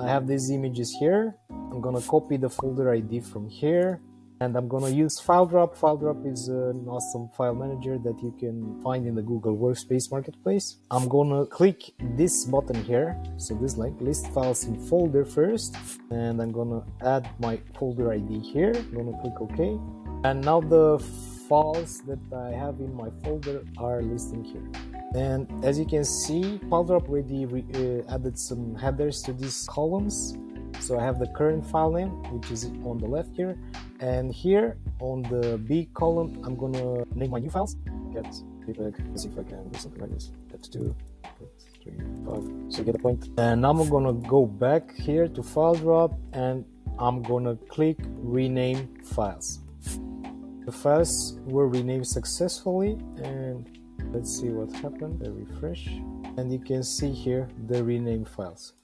I have these images here. I'm gonna copy the folder ID from here and I'm gonna use FileDrop. FileDrop is an awesome file manager that you can find in the Google Workspace Marketplace. I'm gonna click this button here, so this link, list files in folder first, and I'm gonna add my folder ID here. I'm gonna click OK, and now the files that I have in my folder are listing here. And as you can see, FileDrop already uh, added some headers to these columns so I have the current file name, which is on the left here. And here on the B column, I'm gonna name my new files. Get feedback. Let's see if I can do something like this. That's two, three, five. So get the point. And now I'm gonna go back here to FileDrop and I'm gonna click rename files. The files were renamed successfully and let's see what happened. I refresh and you can see here the rename files.